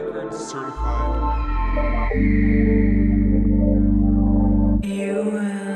Records certified. You